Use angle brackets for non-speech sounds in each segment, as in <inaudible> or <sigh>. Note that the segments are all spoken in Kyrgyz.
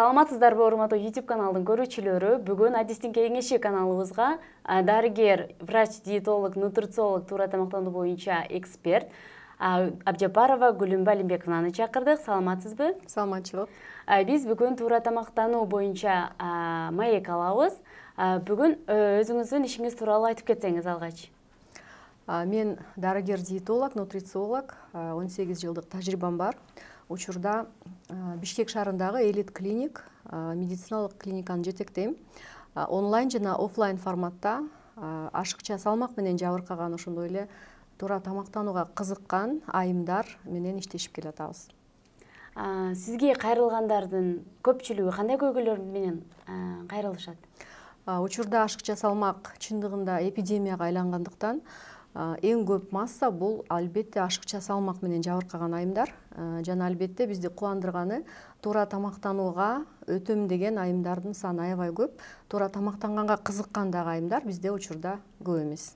саламатсыздарбы урматтуу youtube каналдын көрүүчүлөрү? Бүгүн адистин кеңеши каналыбызга дарыгер врач диетолог нутрициолог туура тамактануу боюнча эксперт абжапарова гүлүмбү алимбековнаны чакырдык. Саламатсызбы саламатчылык. Биз бүгүн туура тамактануу боюнча маек алабыз. Бүгүн өзүңүздүн ишиңиз тууралуу айтып кетсеңиз алгач. Мен дарыгер диетолог нутрициолог он сегиз жылдык тажрыйбам бар. Учурда бишкек шаарындагы элит клиник медициналык клиниканы жетектейм. Онлайн жана оффлайн форматта ашыкча салмак менен жабыркаган ошондой эле туура тамактанууга кызыккан айымдар менен иштешип келатабыз. Сизге кайрылгандардын көпчүлүгү кандай көйгөйлөр менен кайрылышат? Учурда ашыкча салмак чындыгында эпидемияга айлангандыктан эң көп масса бул албетте ашыкча салмак менен жабыркаган айымдар. Жана албетте бизди кубандырганы туура тамактанууга өтөм деген айымдардын саны аябай көп. Туура тамактанганга кызыккан дагы айымдар бизде учурда көп эмес.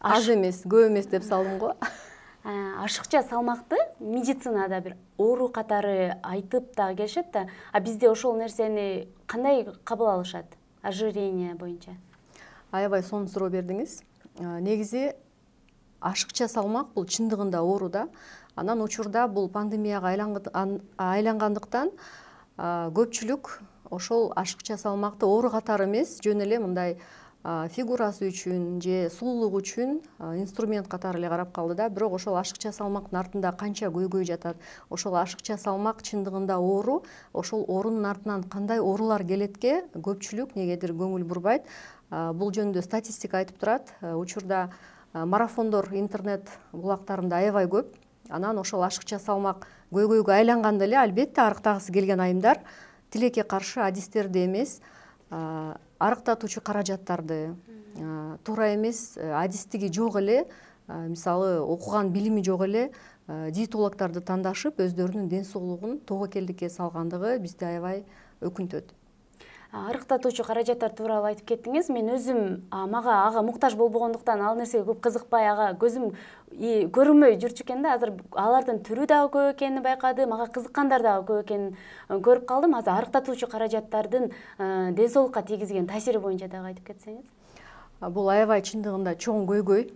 Аз эмес көп эмес деп салдым го. <laughs> Ашыкча салмакты медицинада бир оору катары айтып дагы келишет да а бизде ошол нерсени кандай кабыл алышат? Ожирение боюнча. Аябай сонун суроо бердиңиз. Негизи ашыкча салмак бул чындыгында оору да. Анан учурда бул пандемияга айлангандыктан көпчүлүк ошол ашыкча салмакты оору катары эмес. Жөн эле мындай фигурасы үчүн же сулуулук үчүн инструмент катары эле карап калды да. Бирок ошол ашыкча салмактын артында канча көйгөй жатат? Ошол ашыкча салмак чындыгында оору ошол оорунун артынан кандай оорулар келетке? Көпчүлүк негедир көңүл бурбайт. Бул жөнүндө статистика айтып турат. Учурда марафондор интернет булактарында аябай көп. Анан ошол ашыкча салмак көйгөйгө айланганда эле албетте арыктагысы келген айымдар тилекке каршы адистерди эмес арыктатуучу каражаттарды туура эмес адистиги жок эле мисалы окуган билими жок эле диетологторду тандашып өздөрүнүн ден соолугун тобокелдикке салгандыгы бизди аябай өкүнтөт арыктатуучу каражаттар тууралуу айтып кеттиңиз. Мен өзүм мага ага муктаж болбогондуктан ал нерсеге көп кызыкпай ага көзүм көрүнбөй жүрчү экен да. Азыр алардын түрү дагы көп экенин байкадым ага кызыккандар дагы көп экенин көрүп калдым. Азыр арыктатуучу каражаттардын ден соолукка тийгизген таасири боюнча дагы айтып кетсеңиз. Бул аябай чындыгында чоң көйгөй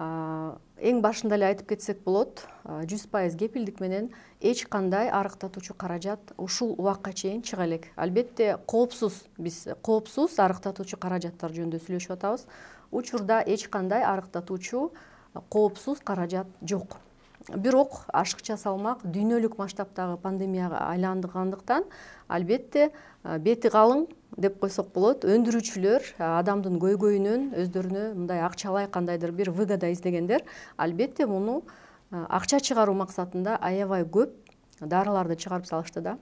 эң башында эле айтып кетсек болот жүз пайыз кепилдик менен эч кандай арыктатуучу каражат ушул убакка чейин чыга элек. Албетте коопсуз биз коопсуз арыктатуучу каражаттар жөнүндө сүйлөшүп атабыз. Учурда эч кандай арыктатуучу коопсуз каражат жок. Бирок ашыкча салмак дүйнөлүк масштабтагы пандемияга айлангандыктан албетте бети калың деп койсок болот. Өндүрүүчүлөр адамдын көйгөйүнөн өздөрүнө мындай акчалай кандайдыр бир выгода издегендер. Албетте муну акча чыгаруу максатында аябай көп дарыларды чыгарып салышты да.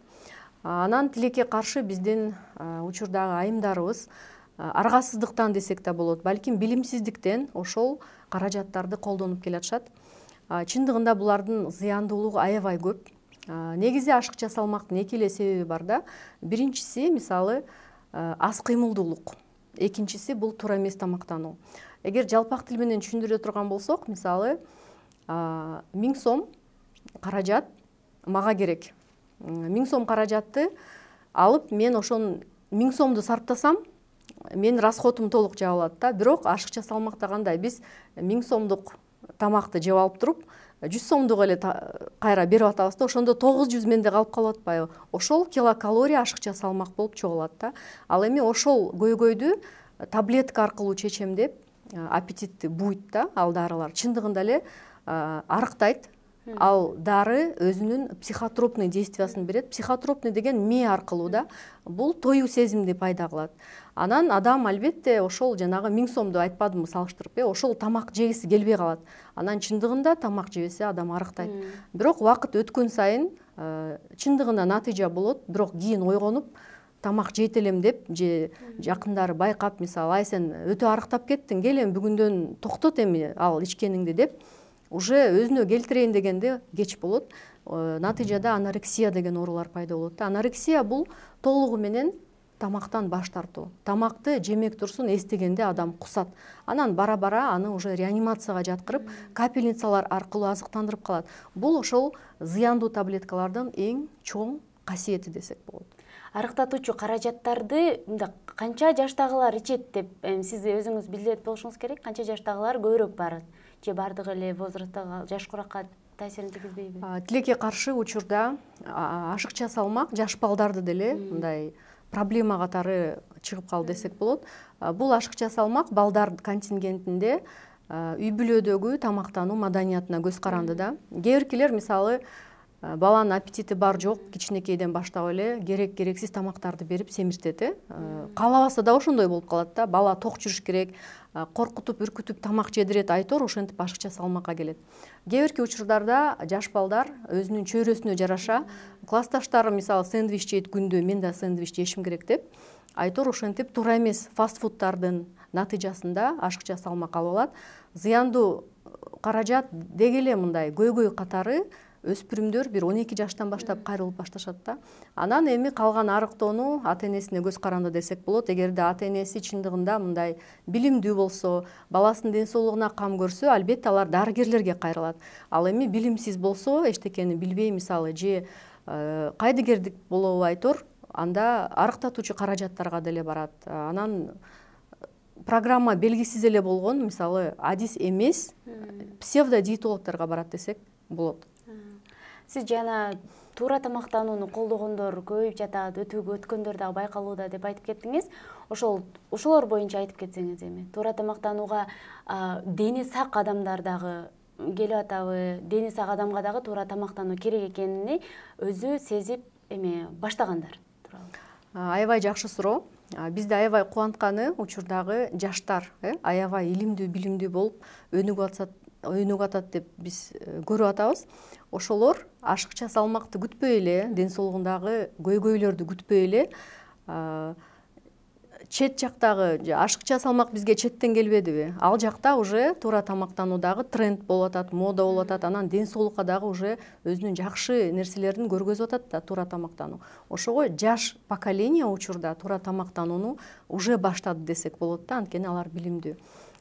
Анан тилекке каршы биздин учурдагы айымдарыбыз аргасыздыктан десек да болот балким билимсиздиктен ошол каражаттарды колдонуп келатышат. Чындыгында булардын зыяндуулугу аябай көп. Негизи ашыкча салмактын эки эле себеби бар да. Биринчиси мисалы аз кыймылдуулук. Экинчиси бул туура эмес тамактануу. Эгер жалпак тил менен түшүндүрө турган болсок мисалы миң сом каражат мага керек. Миң сом каражатты алып мен ошону миң сомду сарптасам менин расходум толук жабылат да. Бирок ашыкча салмакта кандай биз миң сомдук тамакты жеп алып туруп жүз сомдук эле кайра берип атабыз да ошондо тогуз жүз менде калып калып атпайбы ошол килокалория ашыкча салмак болуп чогулат да. Ал эми ошол көйгөйдү таблетка аркылуу чечем деп аппетитти бууйт да ал дарылар чындыгында эле арыктайт ал дары өзүнүн психотропный действиясын берет психотропный деген мээ аркылуу да бул тоюу сезимди пайда кылат анан адам албетте ошол жанагы миң сомду айтпадымбы салыштырып э ошол тамак жегиси келбей калат анан чындыгында тамак жебесе адам арыктайт бирок убакыт өткөн сайын чындыгында натыйжа болот бирок кийин ойгонуп тамак жейт элем деп же жакындары байкап мисалы ай сен өтө арыктап кеттиң кел эми бүгүндөн токтот эми ал ичкениңди деп уже өзүнө келтирейин дегенде кеч болот. Натыйжада анорексия деген оорулар пайда болот да. Анорексия бул толугу менен тамактан баш тартуу. Тамакты жемек турсун эстегенде адам кусат. Анан бара бара аны уже реанимацияга жаткырып капельницалар аркылуу азыктандырып калат. Бул ошол зыяндуу таблеткалардын эң чоң касиети десек болот. Арыктатуучу каражаттарды мындай канча жаштагылар ичет деп эми сиз өзүңүз билет болушуңуз керек. Канча жаштагылар көбүрөөк барат же баардыгы эле возрасттагы жаш куракка таасирин тийгизбейби? Тилекке каршы учурда ашыкча салмак жаш балдарды деле мындай проблема катары чыгып калды десек болот. Бул ашыкча салмак балдар контингентинде үй бүлөдөгү тамактануу маданиятына көз каранды да. Кээ биркилер мисалы баланын аппетити бар жок кичинекейден баштап эле керек керексиз тамактарды берип семиртет э каалабаса дагы ошондой болуп калат да бала ток жүрүш керек коркутуп үркүтүп тамак жедирет айтор ошентип ашыкча салмакка келет. Кээ бирки учурларда жаш балдар өзүнүн чөйрөсүнө жараша классташтары мисалы сэндвич жейт күндө мен да сэндвич жешим керек деп айтор ошентип туура эмес фаст фуддардын натыйжасында ашыкча салмак алып алат. Зыяндуу каражат деги эле мындай көйгөй катары өспүрүмдөр бир он эки жаштан баштап кайрылып башташат да. Анан эми калган арыктоону ата энесине көз каранды десек болот. Эгерде ата энеси чындыгында мындай билимдүү болсо баласынын ден соолугуна кам көрсө албетте алар дарыгерлерге кайрылат. Ал эми билимсиз болсо эчтекени билбей мисалы же э, кайдыгердик болобу айтор анда арыктатуучу каражаттарга деле барат. Анан программа белгисиз эле болгон мисалы адис эмес псевдодиетологторго барат десек болот сиз жана туура тамактанууну колдогондор көбөйүп жатат өтүүгө өткөндөр дагы байкалууда деп айтып кеттиңиз. Ошол ошолор боюнча айтып кетсеңиз эми туура тамактанууга дени сак адамдар дагы келип атабы дени сак адамга дагы туура тамактануу керек экенини өзү сезип эме баштагандар туурабы аябай жакшы суроо. Бизди аябай кубантканы учурдагы жаштар э аябай илимдүү билимдүү болуп өнүгүп атышат өнүгүп атат деп биз э, көрүп атабыз. Ошолор ашыкча салмакты күтпөй эле ден соолугундагы көйгөйлөрдү күтпөй эле чет жактагы ашыкча салмак бизге четтен келбедиби ал жакта уже туура тамактануу дагы тренд болуп атат мода болуп атат анан ден соолукка дагы уже өзүнүн жакшы нерселерин көргөзүп атат да туура тамактануу. Ошого жаш поколение учурда туура тамактанууну уже баштады десек болот да анткени алар билимдүү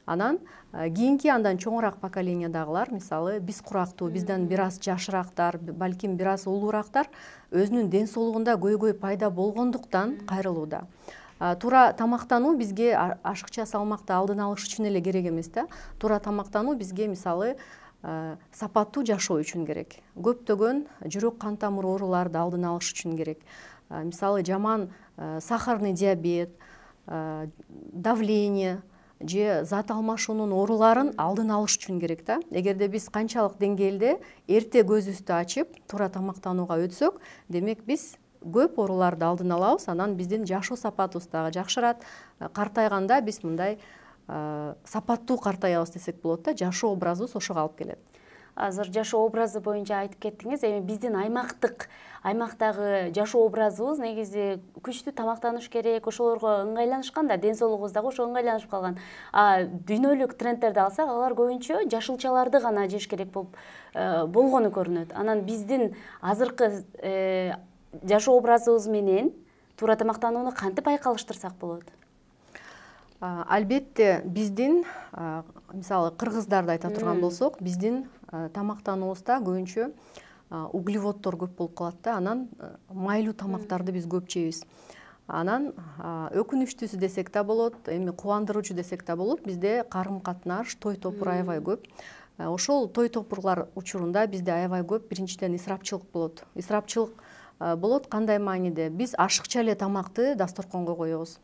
анан кийинки андан чоңураак поколениядагылар мисалы биз курактуу бизден бир аз жашыраактар балким бир аз улуурактар өзүнүн ден соолугунда көйгөй пайда болгондуктан кайрылууда туура тамактануу бизге ашыкча салмакты алдын алыш үчүн эле керек эмес да. Туура тамактануу бизге мисалы сапаттуу жашоо үчүн керек. Көптөгөн жүрөк кан тамыр ооруларды алдын алыш үчүн керек. Мисалы жаман сахарный диабет давление же зат алмашуунун ооруларын алдын алыш үчүн керек да. Эгерде биз канчалык деңгээлде эрте көзүбүздү ачып туура тамактанууга өтсөк демек биз көп ооруларды алдын алабыз. Анан биздин жашоо сапатыбыз дагы жакшырат. Картайганда биз мындай сапаттуу картаябыз десек болот да жашоо образыбыз ошого алып келет азыр жашоо образы боюнча айтып кеттиңиз. Эми биздин аймактык аймактагы жашоо образыбыз негизи күчтүү тамактаныш керек ошолорго ыңгайланышкан да ден соолугубуз дагы ошого ыңгайланышып калган. А дүйнөлүк трендтерди алсак алар көбүнчө жашылчаларды гана жеш керек болуп э, болгону көрүнөт. Анан биздин азыркы э, жашоо образыбыз менен туура тамактанууну кантип айкалыштырсак болот албетте биздин мисалы кыргыздарды айта турган болсок биздин тамактануубузда көбүнчө углеводдор көп болуп калат да. Анан майлуу тамактарды биз көп жейбиз анан өкүнүчтүүсү десек да болот эми кубандыруучу десек да болот бизде карым катнаш той топур аябай көп. Ошол той топурлар учурунда бизде аябай көп. Биринчиден ысрапчылык болот. Ысрапчылык болот кандай мааниде? Биз ашыкча эле тамакты дасторконго коебуз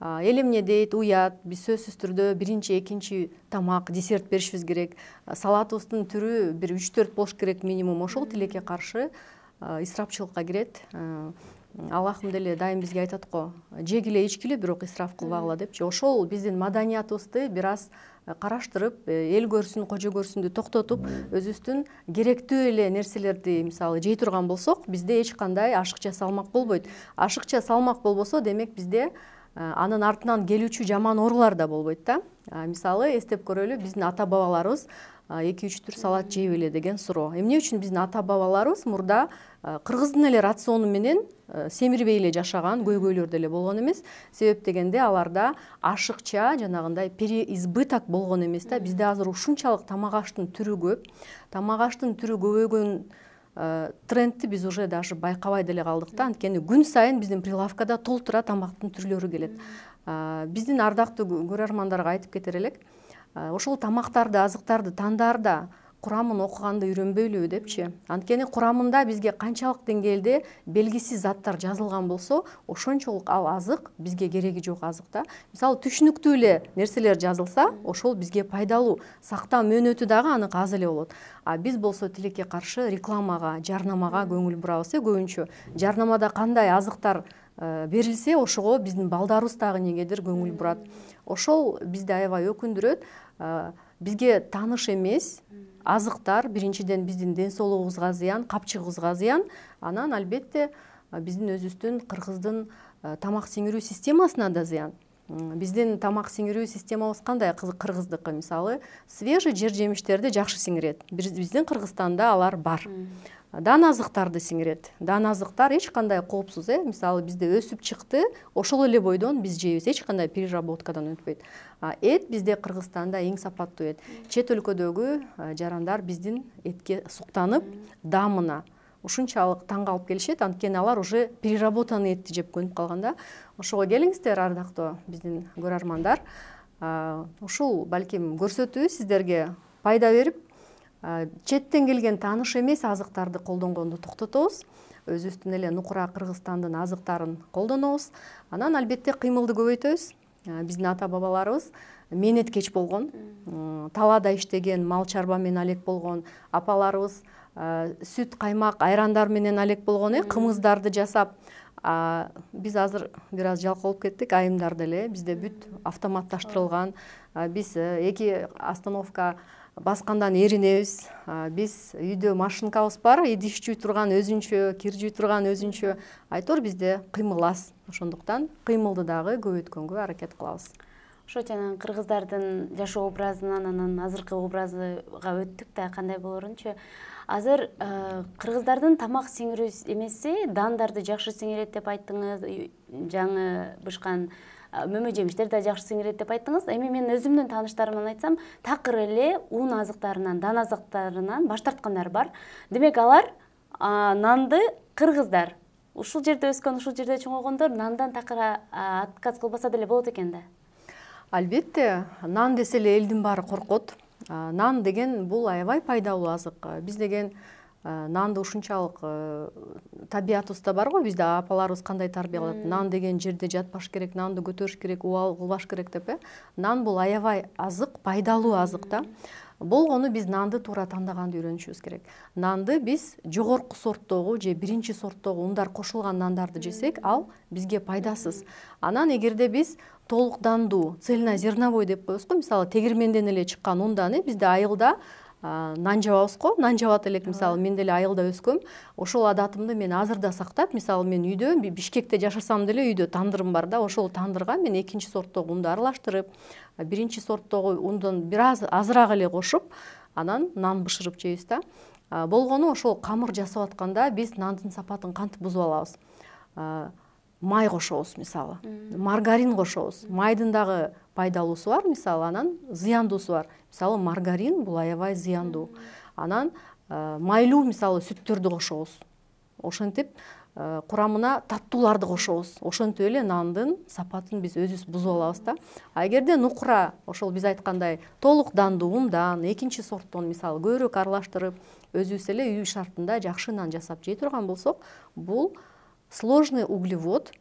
эл эмне дейт уят биз сөзсүз түрдө биринчи экинчи тамак десерт беришибиз керек. Салатыбыздын түрү бир үч төрт болуш керек минимум ошол тилекке каршы ысрапчылыкка кирет. Аллахым деле дайым бизге айтат го жегиле ичкиле бирок ысраф кылбагыла депчи. Ошол биздин маданиятыбызды бир аз караштырып эл көрсүн кожо көрсүндү токтотуп өзүбүздүн керектүү эле нерселерди мисалы жей турган болсок бизде эч кандай ашыкча салмак болбойт. Ашыкча салмак болбосо демек бизде Э, анын артынан келүүчү жаман оорулар да болбойт да. Мисалы эстеп көрөлү биздин ата бабаларыбыз эки үч түр салат жей беле деген суроо. Эмне үчүн биздин ата бабаларыбыз мурда кыргыздын эле рациону менен семирбей эле жашаган көйгөйлөр деле болгон эмес. Себеп дегенде аларда ашыкча жанагындай переизбыток болгон эмес да. Бизде азыр ушунчалык тамак аштын түрү көп. Тамак аштын түрү көбөйгөн трендти биз уже даже байкабай деле калдык да анткени күн сайын биздин прилавкада толтура тамактын түрлөрү келет биздин ардактуу көрөрмандарга айтып кетер элек ошол тамактарды азыктарды тандаарда курамын окуганды үйрөнбөйлүбү депчи. Анткени курамында бизге канчалык деңгээлде белгисиз заттар жазылган болсо ошончолук ал азык бизге кереги жок азык да. Мисалы түшүнүктүү эле нерселер жазылса ошол бизге пайдалуу сактоо мөөнөтү дагы аныка аз эле болот. А биз болсо тилекке каршы рекламага жарнамага көңүл бурабыз э көбүнчө. Жарнамада кандай азыктар э, берилсе ошого биздин балдарыбыз дагы эмнегедир көңүл бурат. Ошол бизди аябай өкүндүрөт. Э, бизге тааныш эмес азыктар биринчиден биздин ден соолугубузга зыян капчыгыбызга зыян анан албетте биздин өзүбүздүн кыргыздын тамак сиңирүү системасына да зыян биздин тамак сиңирүү системабыз кандай? Кыргыздыкы мисалы. Свежий жер жемиштерди жакшы сиңирет. Биздин кыргызстанда алар бар. Дан азыктарды сиңирет. Дан азыктар эч кандай коопсуз э? Мисалы бизде өсүп чыкты ошол эле бойдон биз жейбиз. Эч кандай переработкадан өтпөйт. Эт бизде кыргызстанда эң сапаттуу эт. Чет өлкөдөгү жарандар биздин этке суктанып даамына ушунчалык таң калып келишет. Анткени алар уже переработанный этти жеп көнүп калган да. Ошого келиңиздер ардактуу биздин көрөрмандар. Ушул балким көрсөтүү сиздерге пайда берип четтен келген тааныш эмес азыктарды колдонгонду токтотобуз. Өзүбүздүн эле нукура кыргызстандын азыктарын колдонобуз. Анан албетте кыймылды көбөйтөбүз. Биздин ата бабаларыбыз мээнеткеч болгон талаада иштеген мал чарба менен алек болгон апаларыбыз сүт каймак айрандар менен алек болгон э кымыздарды жасап биз азыр бир аз жалкоо болуп кеттик айымдар деле бизде бүт автоматташтырылган. Биз э, эки остановка баскандан эринебиз. Биз үйдө машинкабыз бар идиш жууй турган өзүнчө кир жууй турган өзүнчө. Айтор бизде кыймыл аз ошондуктан кыймылды дагы көбөйткөнгө аракет кылабыз. Ошо жанагы кыргыздардын жашоо образынан анан азыркы образыга өттүк да кандай болоорунчу азыр кыргыздардын тамак сиңирүү эмеси дандарды жакшы сиңирет деп айттыңыз жаңы бышкан мөмө жемиштер да жакшы сиңирет деп айттыңыз. Эми мен өзүмдүн тааныштарымдан айтсам такыр эле ун азыктарынан дан азыктарынан баш тарткандар бар. Демек алар нанды кыргыздар. Ушул жерде өскөн ушул жерде чоңойгондор нандан такыр отказ кылбаса деле болот экен да. Албетте нан десе эле элдин баары коркот нан деген бул аябай пайдалуу азык биз деген нанды ушунчалык табиятыбызда бар го бизде апаларыбыз кандай кылат нан деген жерде жатпаш керек нанды көтөрүш керек убал кылбаш керек деп э нан бул аябай азык пайдалуу азык да болгону биз нанды туура тандаганды үйрөнүшүбүз керек. Нанды биз жогорку сорттогу же биринчи сорттогу ундар кошулган нандарды жесек ал бизге пайдасыз. Анан эгерде биз толук дандуу цельнозерновой деп коебуз го мисалы тегирменден эле чыккан ундан э бизде айылда нан жабабыз го нан жабат элек мисалы мен деле айылда өскөм. Ошол адатымды мен азыр да сактап мисалы мен үйдө бишкекте жашасам деле үйдө тандырым бар да ошол тандырга мен экинчи сорттогу унду аралаштырып биринчи сорттогу ундан бир аз азыраак эле кошуп анан нан бышырып жейбиз да. Болгону ошол камыр жасап атканда биз нандын сапатын кантип бузуп алабыз? Май кошобуз мисалы. Маргарин кошобуз. Майдын дагы пайдалуусу бар. Мисалы анан зыяндуусу бар. Мисалы маргарин бул аябай зыяндуу анан э, майлуу мисалы сүттөрдү кошобуз. Ошентип э, курамына таттууларды кошобуз. Ошентип эле нандын сапатын биз өзүбүз бузуп алабыз да. А эгерде нукура ошол биз айткандай толук дандуу ундан экинчи сорттон мисалы көбүрөөк аралаштырып өзүбүз эле үй шартында жакшы нан жасап жей турган болсок бул сложный углевод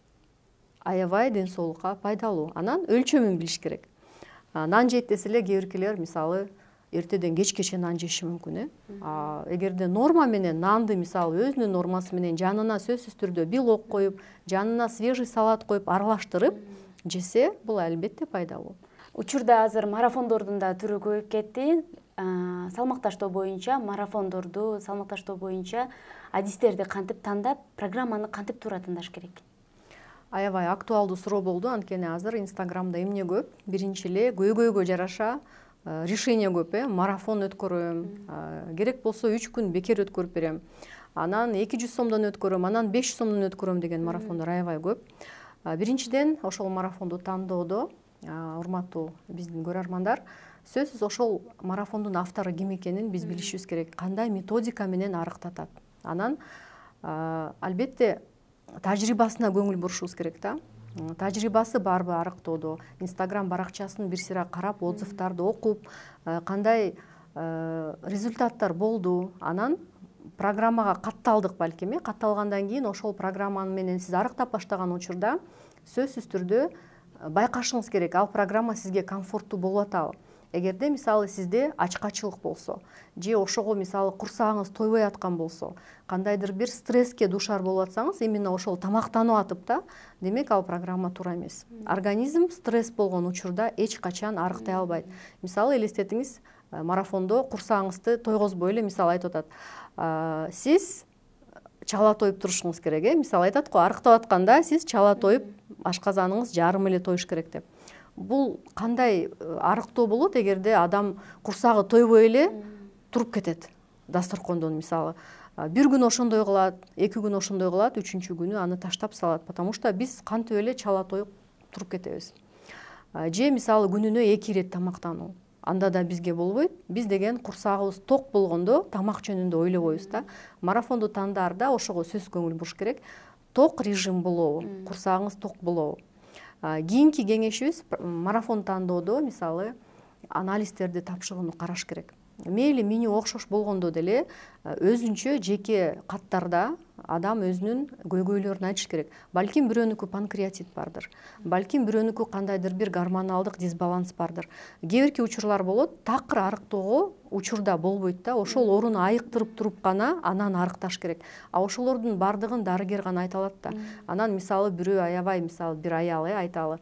аябай ден соолукка пайдалуу. Анан өлчөмүн билиш керек. Нан жейт десе эле кээ биркилер мисалы эртеден кечке чейин нан жеши мүмкүн э? Эгерде норма менен нанды мисалы өзүнүн нормасы менен жанына сөзсүз түрдө белок коюп жанына свежий салат коюп аралаштырып жесе бул албетте пайдалуу. Учурда азыр марафондордун да түрү көбөйүп кетти. Салмак таштоо боюнча марафондорду салмак таштоо боюнча адистерди кантип тандап программаны кантип туура тандаш керек аябай актуалдуу суроо болду. Анткени азыр инстаграмда эмне көп? Биринчи эле көйгөйгө жараша э, решение көп э марафон өткөрөм. Э, керек болсо үч күн бекер өткөрүп берем. Анан эки жүз сомдон өткөрөм анан беш жүз сомдон өткөрөм деген марафондор аябай көп. Биринчиден ошол марафонду тандоодо урматтуу биздин көрөрмандар сөзсүз ошол марафондун автору ким экенин биз билишибиз керек. Кандай методика менен арыктатат? Анан албетте тажрыйбасына көңүл бурушубуз керек да? Тажрыйбасы барбы арыктоодо? Инстаграм баракчасын бир сыйра карап отзывдарды окуп кандай результаттар болду? Анан программага катталдык балким э катталгандан кийин ошол программа менен сиз арыктап баштаган учурда сөзсүз түрдө байкашыңыз керек. Ал программа сизге комфорттуу болуп атабы эгерде мисалы сизде ачкачылык болсо же ошого мисалы курсагыңыз тойбой аткан болсо кандайдыр бир стресске дуушар болуп атсаңыз именно ошол тамактанып атып да демек ал программа туура эмес. Организм стресс болгон учурда эч качан арыктай албайт. Мисалы элестетиңиз э, марафондо курсагыңызды тойгозбой эле мисалы айтып атат. Сиз чала тоюп турушуңуз керек э? Мисалы айтат го арыктап атканда сиз чала тоюп ашказаныңыз жарым эле тоюш керек деп бул кандай э, арыктоо болот? Эгерде адам курсагы тойбой эле туруп кетет дасторкондон мисалы. Бир күн ошондой кылат эки күн ошондой кылат үчүнчү күнү аны таштап салат потому что биз кантип эле чала тоюп туруп кетебиз. Же мисалы күнүнө эки ирет тамактануу анда да бизге болбойт. Биз деген курсагыбыз ток болгондо тамак жөнүндө ойлобойбуз да. Марафонду тандаарда ошого сөзсүз көңүл буруш керек. Ток режим болобу курсагыңыз ток болобу кийинки кеңешибиз марафон тандоодо мисалы анализдерди тапшырууну караш керек мейли меню окшош болгондо деле өзүнчө жеке каттарда адам өзүнүн көйгөйлөрүн айтыш керек. Балким бирөөнүкү панкреатит бардыр. Балким бирөөнүкү кандайдыр бир гормоналдык дисбаланс бардыр. Кээ бирки учурлар болот такыр арыктоого учурда болбойт да ошол ооруну айыктырып туруп гана анан арыкташ керек. А ошолордун баардыгын дарыгер гана айта алат да. Анан мисалы бирөө аябай мисалы бир аял э айталы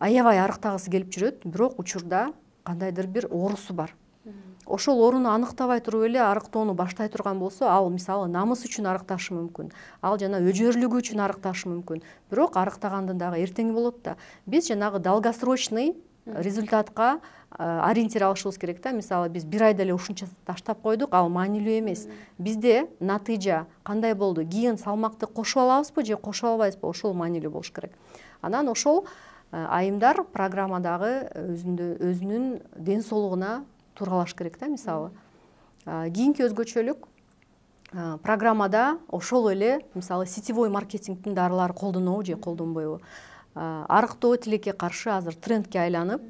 аябай арыктагысы келип жүрөт бирок учурда кандайдыр бир оорусу бар ошол ооруну аныктабай туруп эле арыктоону баштай турган болсо ал мисалы намыс үчүн арыкташы мүмкүн ал жана өжөрлүгү үчүн арыкташы мүмкүн. Бирок арыктагандын дагы эртең болот да. Биз жанагы долгосрочный результатка ориентир алышыбыз керек да. Мисалы биз бир айда эле ушунча таштап койдук ал маанилүү эмес. Бизде натыйжа кандай болду? Кийин салмакты кошуп алабызбы же кошуп албайбызбы ошол маанилүү болуш керек. Анан ошол айымдар программадагы өзүнүн ден соолугуна тургалаш керек да мисалы кийинки өзгөчөлүк программада ошол эле мисалы сетевой маркетингдин дарылары колдонобу же колдонбойбу. Арыктоо тилекке каршы азыр трендке айланып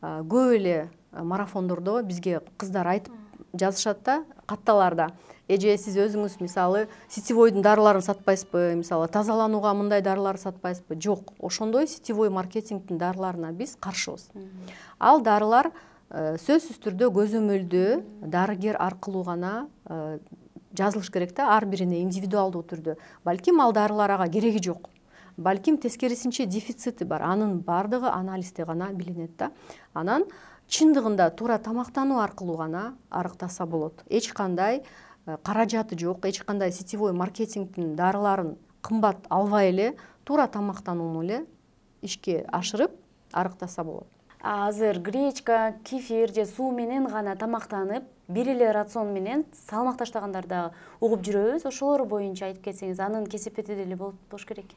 көп эле марафондордо бизге кыздар айтып жазышат да. Катталарда эже сиз өзүңүз мисалы сетевойдун дарыларын сатпайсызбы мисалы тазаланууга мындай дарыларды сатпайсызбы? Жок ошондой сетевой маркетингдин дарыларына биз каршыбыз. Ал дарылар Э, сөзсүз түрдө көзөмөлдөө дарыгер аркылуу гана э, жазылыш керек да ар бирине индивидуалдуу түрдө балким ал дарылар ага кереги жок балким тескерисинче дефицити бар. Анын баардыгы анализде гана билинет да. Анан чындыгында туура тамактануу аркылуу гана арыктаса болот эч кандай э, каражаты жок эч кандай сетевой маркетингдин дарыларын кымбат албай эле туура тамактанууну эле ишке ашырып арыктаса болот азыр гречка кефир же суу менен гана тамактанып бир эле рацион менен салмак таштагандарды дагы угуп жүрөбүз. Ошолор боюнча айтып кетсеңиз анын кесепети деле болуш керек.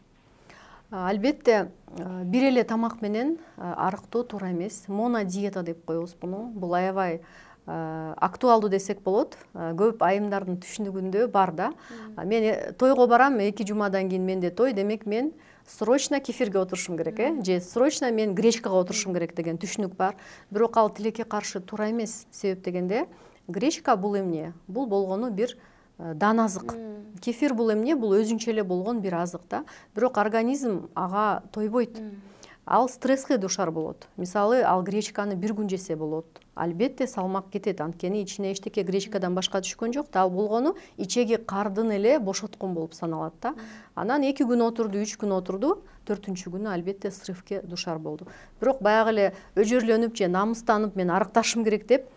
Албетте бир эле тамак менен арыктоо туура эмес. Монодиета деп коебуз муну бул аябай актуалдуу десек болот. Көп айымдардын түшүнүгүндө бар да. Мен э, тойго барам эки жумадан кийин менде той. Демек мен срочно кефирге отурушум керек э? Же срочно мен гречкага отурушум керек деген түшүнүк бар. Бирок ал тилекке каршы туура эмес себеп дегенде гречка бул эмне бул болгону бир э, дан азык кефир бул эмне бул өзүнчө эле болгон бир азык да бирок организм ага тойбойт. Ал стресске дуушар болот. Мисалы ал гречканы бир күн жесе болот. Албетте салмак кетет. Анткени ичине эчтеке гречкадан башка түшкөн жок да. Ал болгону ичеги кардын эле бошоткон болуп саналат да. Анан эки күн отурду үч күн отурду төртүнчү күнү албетте срывке дуушар болду. Бирок баягы эле өжөрлөнүп же намыстанып мен арыкташым керек деп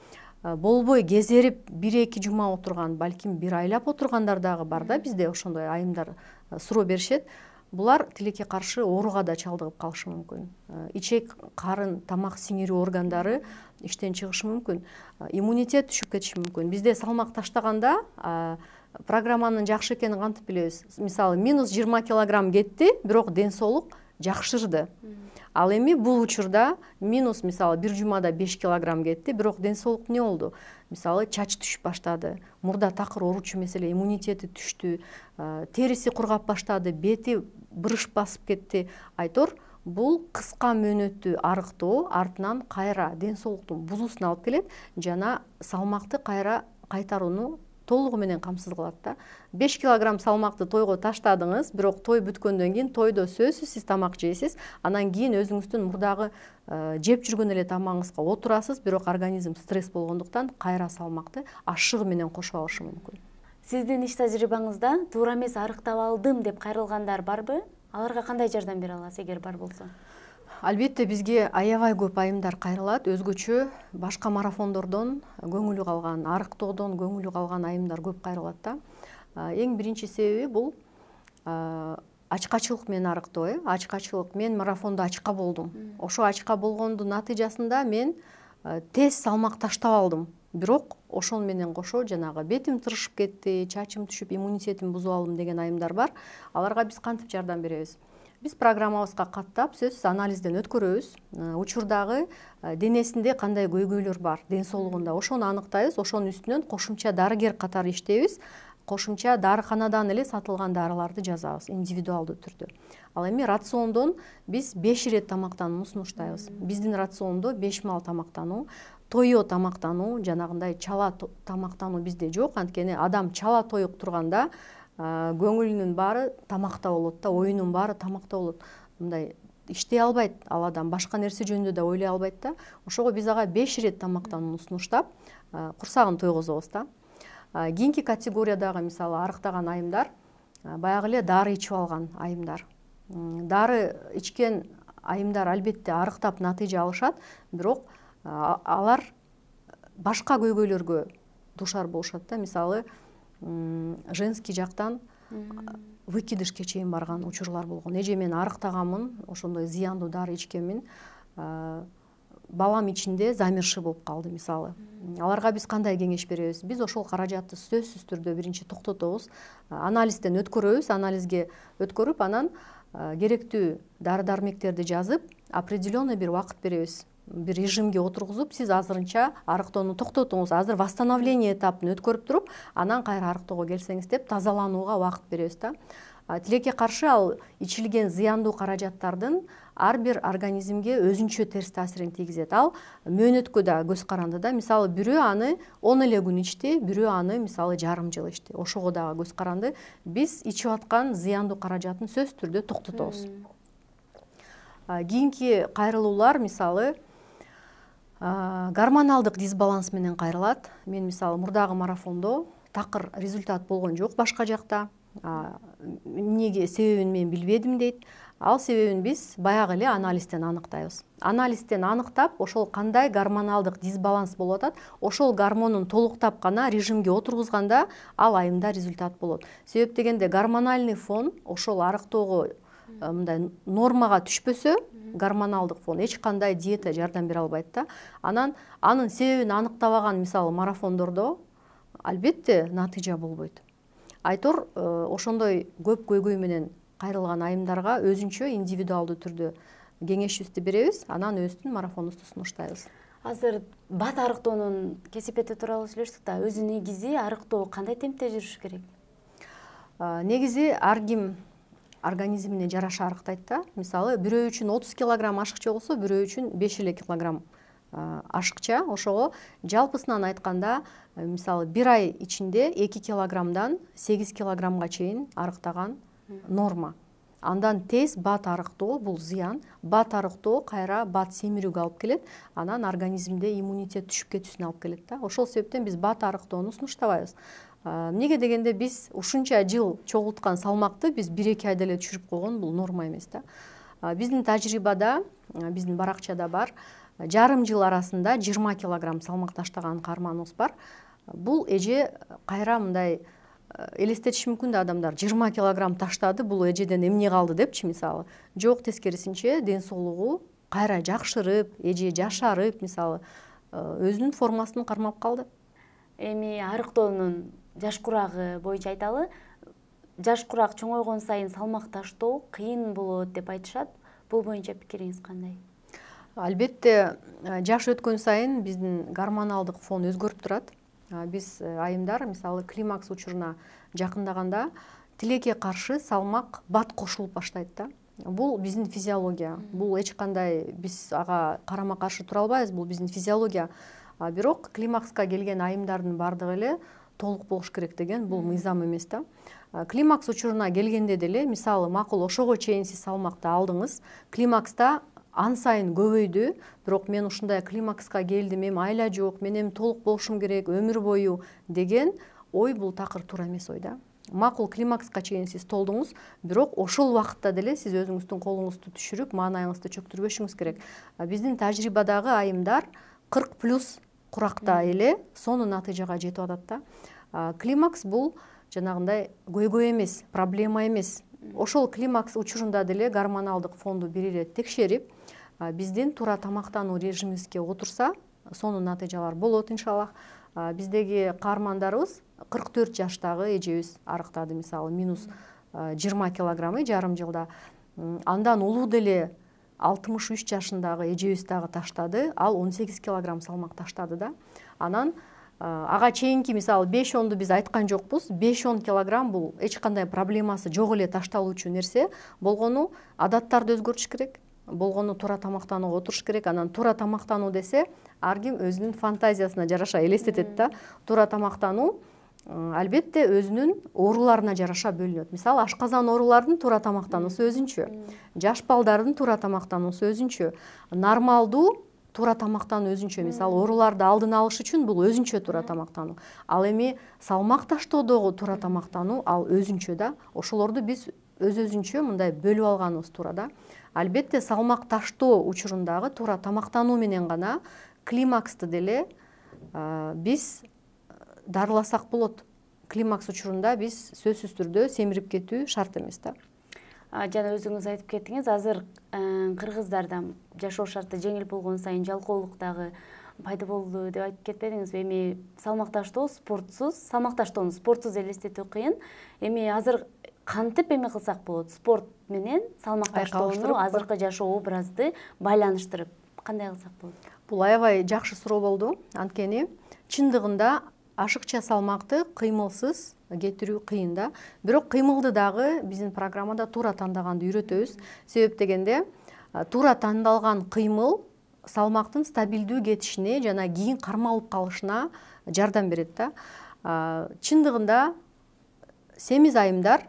болбой кезерип бир эки жума отурган балким бир айлап отургандар дагы бар да. Бизде ошондой айымдар суроо беришет булар тилекке каршы ооруга да чалдыгып калышы мүмкүн э, ичек карын тамак сиңирүү органдары иштен чыгышы мүмкүн э, иммунитет түшүп кетиши мүмкүн бизде салмак таштаганда программанын жакшы экенин кантип билебиз мисалы минус жыйырма килограмм кетти бирок ден соолук жакшырды ал эми бул учурда минус мисалы бир жумада беш килограмм кетти бирок ден соолук эмне болду? Мисалы чач түшүп баштады мурда такыр ооручу маселе иммунитети түштү териси кургап баштады бети брыш басып кетти. Айтор бул кыска мөөнөттүү арыктоо артынан кайра ден соолуктун бузуусуна алып келет жана салмакты кайра кайтарууну толугу менен камсыз кылат да. Беш килограмм салмакты тойго таштадыңыз бирок той бүткөндөн кийин тойдо сөзсүз сиз тамак жейсиз. Анан кийин өзүңүздүн мурдагы э, жеп жүргөн эле тамагыңызга отурасыз бирок организм стресс болгондуктан кайра салмакты ашыгуу менен кошуп алышы мүмкүн сиздин иш тажрыйбаңызда туура эмес арыктап алдым деп кайрылгандар барбы? Аларга кандай жардам бере аласыз эгер бар болсо? Албетте бизге аябай көп айымдар кайрылат. Өзгөчө башка марафондордон көңүлү калган арыктоодон көңүлү калган айымдар көп кайрылат да. Эң биринчи себеби бул ачкачылык менен арыктоо э. Ачкачылык мен марафондо ачка болдум. Ошо ачка болгондун натыйжасында мен тез салмак таштап алдым бирок ошону менен кошо жанагы бетим тырышып кетти чачым түшүп иммунитетимди бузуп алдым деген айымдар бар. Аларга биз кантип жардам беребиз? Биз программабызга каттап сөзсүз анализден өткөрөбүз. Э, учурдагы э, денесинде кандай көйгөйлөр бар ден соолугунда ошону аныктайбыз ошонун үстүнөн кошумча дарыгер катары иштейбиз. Кошумча дарыканадан эле сатылган дарыларды жазабыз индивидуалдуу түрдө. Ал эми рациондон биз беш ирет тамактанууну сунуштайбыз биздин рациондо беш маал тамактануу тоё тамактануу жанагындай чала тамактануу бизде жок. Анткени адам чала тоюк турганда көңүлүнүн баары тамакта болот да оюнун баары тамакта болот. Мындай иштей албайт. Ал адам башка нерсе жөнүндө да ойлой албайт да. Ошого биз ага беш ирет тамактанууну сунуштап курсагын тойгузобуз да. Кийинки категориядагы мисалы арыктаган айымдар баягы эле дары ичип алган айымдар. Дары ичкен айымдар албетте арыктап натыйжа алышат. Бирок алар башка көйгөйлөргө дуушар болушат да. Мисалы женский жактан выкидышке чейин барган учурлар болгон. Эже мен арыктаганмын ошондой зыяндуу дары ичкенмин. Балам ичинде замерший болуп калды мисалы. Аларга биз кандай кеңеш беребиз? Биз ошол каражатты сөзсүз түрдө биринчи токтотобуз. Анализден өткөрөбүз. Анализге өткөрүп анан керектүү дары дармектерди жазып определенный бир убакыт беребиз бир режимге отургузуп сиз азырынча арыктоону токтотуңуз. Азыр восстановление этабын өткөрүп туруп анан кайра арыктоого келсеңиз деп тазаланууга убакыт беребиз да. Тилекке каршы ал ичилген зыяндуу каражаттардын ар бир организмге өзүнчө терс таасирин тийгизет. Ал мөөнөткө да көз каранды да. Мисалы бирөө аны он эле күн ичти бирөө аны мисалы жарым жыл ичти. Ошого дагы көз каранды. Биз ичип аткан зыяндуу каражатын сөзсүз түрдө токтотобуз. Кийинки кайрылуулар мисалы гормоналдык дисбаланс менен кайрылат. Мен мисалы мурдагы марафондо такыр результат болгон жок башка жакта. Эмнеге себебин мен билбедим дейт. Ал себебин биз баягы эле анализден аныктайбыз. Анализден аныктап ошол кандай гормоналдык дисбаланс болуп атат ошол гормонун толуктап гана режимге отургузганда ал айымда результат болот. Себеп дегенде гормональный фон ошол арыктоого Э, мындай нормага түшпөсө гормоналдык фон. Эч кандай диета жардам бере албайт да. Анан анын себебин аныктабаган мисалы марафондордо албетте натыйжа болбойт. Айтор э, ошондой көп көйгөй менен кайрылган айымдарга өзүнчө индивидуалдуу түрдө кеңешибизди беребиз. Анан өзүбүздүн марафонубузду сунуштайбыз. Азыр бат арыктоонун кесипети тууралуу сүйлөштүк да. Өзү негизи арыктоо кандай темпте жүрүш керек? Негизи ар ким организмине жараша арыктайт да. Мисалы бирөө үчүн отуз килограмм ашыкча болсо бирөө үчүн беш эле килограмм ашыкча. Ошого жалпысынан айтканда э, мисалы бир ай ичинде эки килограммдан сегиз килограммга чейин арыктаган норма. Андан тез бат арыктоо бул зыян. Бат арыктоо кайра бат семирүүгө алып келет. Анан организмде иммунитет түшүп кетүүсүнө алып келет да. Ошол себептен биз бат арыктоону сунуштабайбыз эмнеге дегенде биз ушунча жыл чогулткан салмакты биз бир эки айда эле түшүрүп койгон бул норма эмес да биздин тажрыйбада биздин баракчада бар жарым жыл арасында жыйырма килограмм салмак таштаган каарманыбыз бар. Бул эже кайра мындай элестетиши мүмкүн да адамдар. Жыйырма килограмм таштады бул эжеден эмне калды депчи мисалы жок тескерисинче ден соолугу кайра жакшырып эже жашарып мисалы өзүнүн формасын кармап калды эми арыктоонун жаш курагы боюнча айталы жаш курак чоңойгон сайын салмак таштоо кыйын болот деп айтышат. Бул боюнча пикириңиз кандай? Албетте жаш өткөн сайын биздин гормоналдык фон өзгөрүп турат. Биз э, айымдар мисалы климакс учуруна жакындаганда тилекке каршы салмак бат кошулуп баштайт да. Бул биздин физиология. Бул эч кандай биз ага карама каршы тура албайбыз. Бул биздин физиология. Бирок климакска келген айымдардын баардыгы эле толук болуш керек деген бул мыйзам эмес да климакс учуруна келгенде деле мисалы макул ошого чейин сиз салмакты алдыңыз. Климакста ан сайын көбөйдү. Бирок мен ушундай климакска келдим эми айла жок мен эми толук болушум керек өмүр бою деген ой бул такыр туура эмес ой да. Макул климакска чейин сиз толдуңуз бирок ошол убакытта деле сиз өзүңүздүн колуңузду түшүрүп маанайыңызды чөктүрбөшүңүз керек. Биздин тажрыйбадагы айымдар кырк плюс куракта эле. Сонун натыйжага жетип атат да. Климакс бул жанагындай көйгөй эмес проблема эмес. Ошол климакс учурунда деле гормоналдык фонду бир ирет текшерип биздин туура тамактануу режимибизге отурса сонун натыйжалар болот иншаллах. Биздеги каармандарыбыз кырк төрт жаштагы эжебиз арыктады мисалы минус жыйырма килограмм жарым жылда. Андан улуу деле алтымыш үч жашындагы эжебиз дагы таштады. Ал он сегиз килограмм салмак таштады да. Анан ага чейинки мисалы беш онду биз айткан жокпуз. Беш он килограмм бул эч кандай проблемасы жок эле ташталуучу нерсе. Болгону адаттарды өзгөртүш керек болгону туура тамактанууга отуруш керек. Анан туура тамактануу десе ар ким өзүнүн фантазиясына жараша элестетет да. Туура тамактануу албетте өзүнүн ооруларына жараша бөлүнөт. Мисалы ашказан оорулардын туура тамактануусу өзүнчө. Жаш балдардын туура тамактануусу өзүнчө. Нормалдуу туура тамактануу өзүнчө. Мисалы ооруларды алдын алыш үчүн бул өзүнчө туура тамактануу. Ал эми салмак таштоодогу туура тамактануу ал өзүнчө да. Ошолорду биз өз өзүнчө мындай бөлүп алганыбыз туура да. Албетте салмак таштоо учурундагы туура тамактануу менен гана климаксты деле биз дарыласак болот. Климакс учурунда биз сөзсүз түрдө семирип кетүү шарт эмес да. Жана өзүңүз айтып кеттиңиз азыр э, кыргыздарда жашоо шарты жеңил болгон сайын жалкоолук дагы пайда болду деп айтып кетпедиңизби эми салмак таштоо спортсуз салмак таштоону спортсуз элестетүү кыйын. Эми азыр кантип эме кылсак болот? Спорт менен салмак таштоону азыркы жашоо образды байланыштырып кандай кылсак болот? Бул аябай жакшы суроо болду. Анткени чындыгында ашыкча салмакты кыймылсыз кетирүү кыйын да. Бирок кыймылды дагы биздин программада туура тандаганды үйрөтөбүз. Себеп дегенде туура тандалган кыймыл салмактын стабилдүү кетишине жана кийин кармалып калышына жардам берет да. Чындыгында семиз айымдар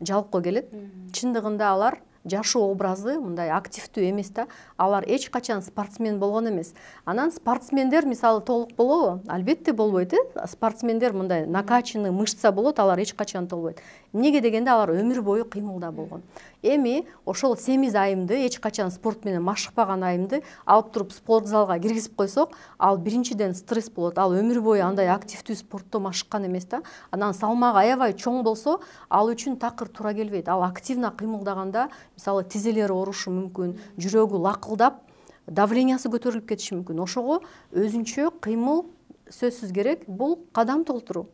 жалпко келет. Чындыгында алар жашоо образы мындай активдүү эмес да. Алар эч качан спортсмен болгон эмес. Анан спортсмендер мисалы толук болобу албетте болбойт э. Спортсмендер мындай накачанный мышца болот алар эч качан толбойт эмнеге дегенде алар өмүр бою кыймылда болгон. Эми ошол семиз айымды эч качан спорт менен машыкпаган айымды алып туруп спорт залга киргизип койсок ал биринчиден стресс болот. Ал өмүр бою андай активдүү спортто машыккан эмес да. Анан салмагы аябай чоң болсо ал үчүн такыр туура келбейт. Ал активно кыймылдаганда мисалы тизелери оорушу мүмкүн жүрөгү лакылдап давлениясы көтөрүлүп кетиши мүмкүн. Ошого өзүнчө кыймыл сөзсүз керек. Бул кадам толтуруу.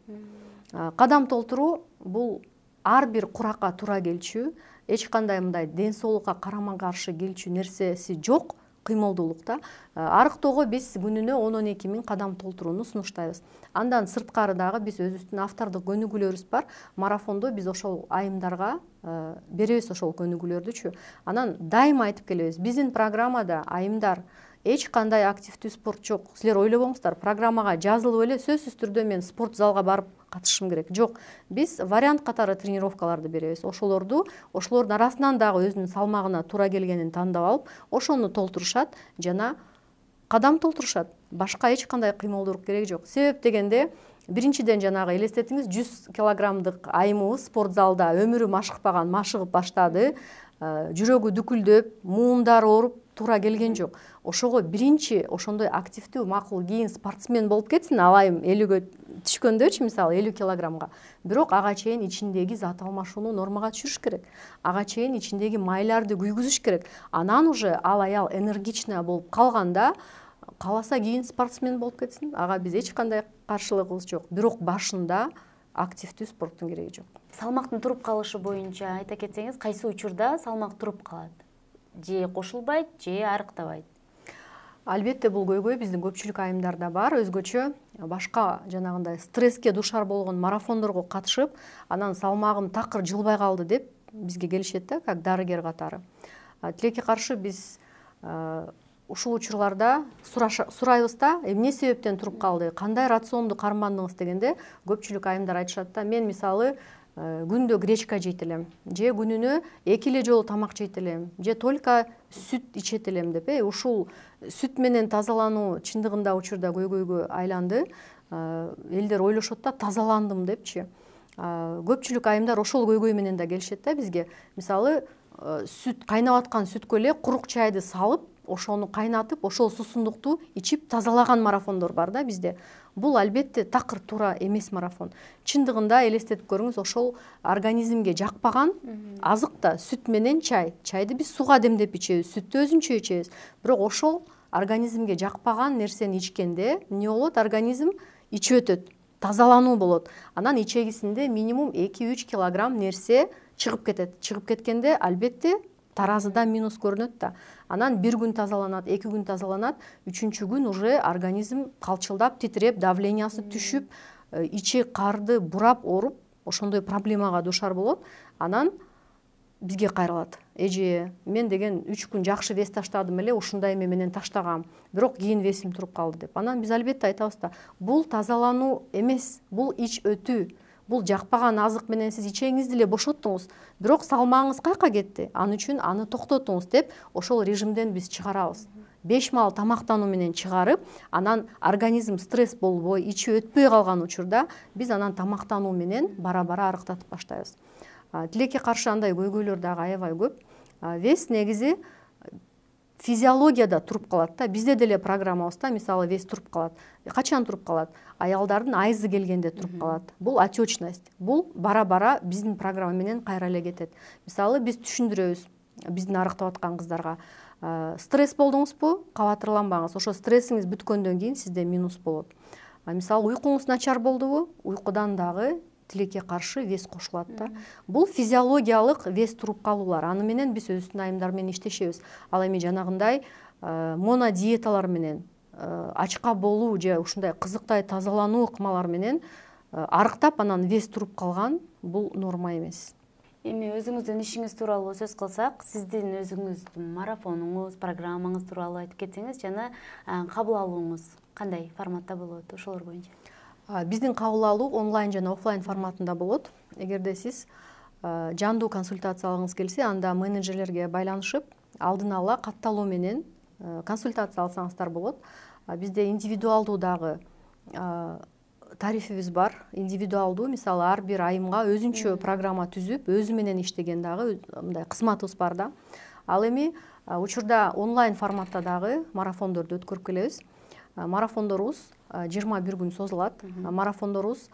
Кадам толтуруу бул ар бир куракка туура келчү эч кандай мындай ден соолукка карама каршы келчү нерсеси жок кыймылдуулукта. Арыктоого биз күнүнө он он эки миң кадам толтурууну сунуштайбыз. Андан сырткары дагы биз өзүбүздүн автордук көнүгүүлөрүбүз бар. Марафондо биз ошол айымдарга беребиз ошол көнүгүүлөрдүчү. Анан дайыма айтып келебиз. Биздин программада айымдар эч кандай активдүү спорт жок. Силер ойлобоңуздар программага жазылып эле сөзсүз түрдө мен спорт залга барып катышышым керек. Жок биз вариант катары тренировкаларды беребиз. Ошолорду ошолордун арасынан дагы өзүнүн салмагына туура келгенин тандап алып ошону толтурушат жана кадам толтурушат. Башка эч кандай кыймылдуулук кереги жок. Себеп дегенде биринчиден жанагы элестетиңиз жүз килограммдык айымыбыз спорт залда өмүрү машыкпаган машыгып баштады. Жүрөгү дүкүлдөп муундары ооруп туура келген жок. Ошого биринчи ошондой активдүү макул кийин спортсмен болуп кетсин ал айым элүүгө түшкөндөчү мисалы элүү килограммга. Бирок ага чейин ичиндеги зат алмашууну нормага түшүрүш керек. Ага чейин ичиндеги майларды күйгүзүш керек. Анан уже ал аял энергичная болуп калганда кааласа кийин спортсмен болуп кетсин. Ага биз эч кандай каршылыгыбыз жок. Бирок башында активдүү спорттун кереги жок. Салмактын туруп калышы боюнча айта кетсеңиз кайсы учурда салмак туруп калат же кошулбайт же арыктабайт. Албетте бул көйгөй биздин көпчүлүк айымдарда бар. Өзгөчө башка жанагындай стресске дуушар болгон марафондорго катышып анан салмагым такыр жылбай калды деп бизге келишет да как дарыгер катары. Тилекке каршы биз ушул учурларда сурайбыз да. Эмне себептен туруп калды? Кандай рационду кармандыңыз дегенде көпчүлүк айымдар айтышат да. Мен мисалы Э, күндө гречка жейт элем же күнүнө эки эле жолу тамак жейт элем же только сүт ичет элем деп э ушул сүт менен тазалануу чындыгында учурда көйгөйгө айланды. Э, элдер ойлошот да тазаландым депчи. Э, көпчүлүк айымдар ошол көйгөй менен да келишет да бизге. Мисалы сүт кайнап аткан сүткө эле курук чайды салып ошону кайнатып ошол суусундукту ичип тазалаган марафондор бар да бизде. Бул албетте такыр туура эмес марафон. Чындыгында элестетип көрүңүз ошол организмге жакпаган азык да сүт менен чай. Чайды биз сууга демдеп ичебиз сүттү өзүнчө ичебиз. Бирок ошол организмге жакпаган нерсени ичкенде эмне болот организм ичип өтөт тазалануу болот. Анан ичегисинде минимум эки үч килограмм нерсе чыгып кетет. Чыгып кеткенде албетте таразыда минус көрүнөт да. Анан бир күн тазаланат эки күн тазаланат үчүнчү күн уже организм калчылдап титиреп давлениясы түшүп э, ичи карды бурап ооруп ошондой проблемага дуушар болот анан бизге кайрылат эже мен деген үч күн жакшы вес таштадым эле ушундай эме менен таштагам бирок кийин весим туруп калды деп. Анан биз албетте айтабыз да бул тазалануу эмес бул ич өтүү. Бул жакпаган азык менен сиз ичегиңизди эле бошоттуңуз. Бирок салмагыңыз каяка кетти? Ал үчүн аны токтотуңуз деп ошол режимден биз чыгарабыз. Беш маал тамактануу менен чыгарып анан организм стресс болбой ичи өтпөй калган учурда биз анан тамактануу менен бара бара арыктатып баштайбыз. Тилекке каршы андай көйгөйлөр дагы аябай көп. Вес негизи физиологияда тұрып қалады да бізде деле программа осыда мысалы вес тұрып қалады қашан тұрып қалады? Аялдардың айызы келгенде тұрып қалады. Бұл отечность бұл бара бара біздің программаменен қайра эле кетеді. Мысалы біз түсіндіреміз біздің арықтап жатқан қыздарға ә, стресс болдуңузбу кабатырланбаңыз ошо стрессиңиз бүткөндөн кийин сизде минус болот мысалы ұйқыңыз начар болдыбы ұйқыдан дағы тилекке каршы вес кошулат да. Бул физиологиялык вес туруп калуулар аны менен биз өзүбүздүн айымдар менен иштешебиз ал эми жанагындай монодиеталар менен ачка болуу же ушундай кызыктай тазалануу ыкмалар менен арыктап анан вес туруп калган бул норма эмес эми өзүңүздүн ишиңиз тууралуу сөз кылсак сиздин өзүңүздүн марафонуңуз программаңыз тууралуу айтып кетсеңиз жана кабыл алууңуз кандай форматта болот ошолор боюнча? Биздин кабыл алуу онлайн жана оффлайн форматында болот эгерде сиз жандуу консультация алгыңыз келсе анда менеджерлерге байланышып алдын ала катталуу менен консультация алсаңыздар болот бизде индивидуалдуу дагы тарифибиз бар. Индивидуалдуу мисалы ар бир айымга өзүнчө программа түзүп өзү менен иштеген дагы мындай кызматыбыз бар да. Ал эми учурда онлайн форматта дагы марафондорду өткөрүп келебиз. Марафондорубуз жыйырма бир күн созулат марафондорубуз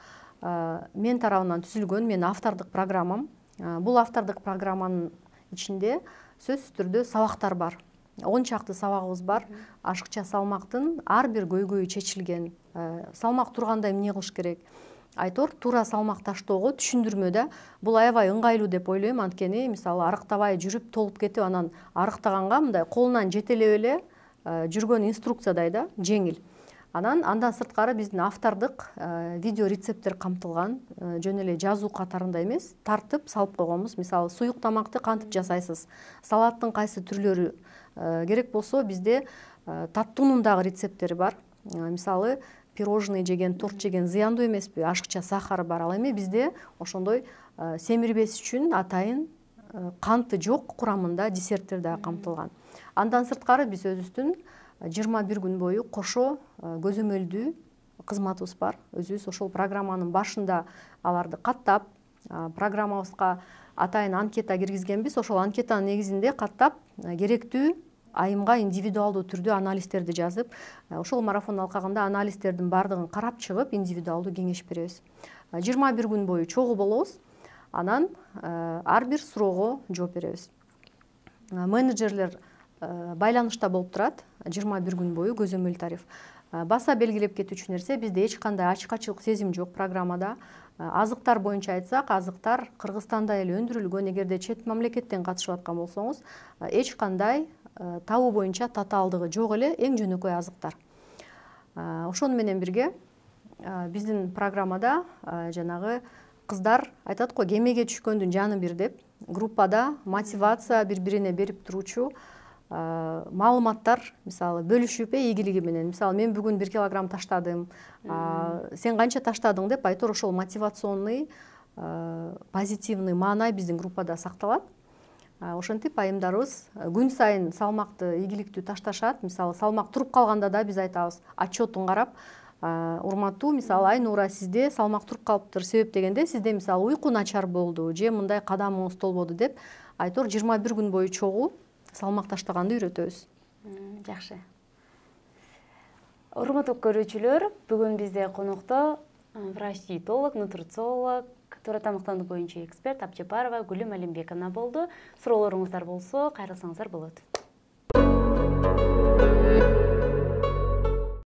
мен тарабыман түзүлгөн менин автордук программам. Бул автордук программанын ичинде сөзсүз түрдө сабактар бар. Он чакты сабагыбыз бар. Ашыкча салмактын ар бир көйгөйү чечилген салмак турганда эмне кылыш керек? Айтор туура салмак таштоого түшүндүрмө да бул аябай ыңгайлуу деп ойлойм анткени мисалы арыктабай жүрүп толуп кетип анан арыктаганга мындай колунан жетелеп эле жүргөн инструкциядай да жеңил. Анан андан сырткары биздин автордук э, видео рецепттер камтылган э, жөн эле жазуу катарында эмес тартып салып койгонбуз. Мисалы суюк тамакты кантип жасайсыз? Салаттын кайсы түрлөрү э, керек болсо бизде таттуунун дагы рецепттери бар. Мисалы пирожный жеген торт жеген зыяндуу эмеспи ашыкча сахары бар. Ал эми бизде ошондой семирбес үчүн атайын канты жок курамында десерттер дагы камтылган. Андан сырткары биз өзүбүздүн жыйырма бир күн бою кошо э, көзөмөлдүү кызматыбыз бар. Өзүбүз ошол программанын башында аларды каттап программабызга атайын анкета киргизгенбиз. Ошол анкетанын негизинде каттап э, керектүү айымга индивидуалдуу түрдө анализдерди жазып э, ошол марафон алкагында анализдердин баардыгын карап чыгып индивидуалдуу кеңеш беребиз. Жыйырма бир күн бою чогуу болобуз анан ар бир суроого жооп беребиз. Менеджерлер Э, байланышта болуп турат. Жыйырма бир күн бою көзөмөл тариф э, баса белгилеп кетүүчү нерсе бизде эч кандай ачыкачылык сезим жок программада. Э, азыктар боюнча айтсак азыктар кыргызстанда эле өндүрүлгөн. Эгерде чет мамлекеттен катышып аткан болсоңуз эч кандай табуу боюнча татаалдыгы жок эле эң жөнөкөй азыктар. Ошону менен бирге биздин программада жанагы кыздар айтат го кемеге түшкөндүн жаны бир деп. Группада мотивация бири бирине берип туруучу маалыматтар мисалы бөлүшүп э ийгилиги менен мисалы мен бүгүн бир килограмм таштадым сен канча таштадың? деп айтор ошол мотивационный позитивный маанай биздин группада сакталат ошентип айымдарыбыз күн сайын салмакты ийгиликтүү ташташат мисалы салмак туруп калганда да биз айтабыз отчетун карап урматтуу мисалы айнура сизде салмак туруп калыптыр. Себеп дегенде сизде мисалы уйку начар болду же мындай кадамыңыз толбоду деп айтор жыйырма бир күн бою чогуу салмак таштаганды үйрөтөбүз. Жакшы. Урматтуу көрүүчүлөр бүгүн бизде конокто врач диетолог нутрициолог туура тамактануу боюнча эксперт абжапарова гүлүм алимбековна болду. Суроолоруңуздар болсо кайрылсаңыздар болот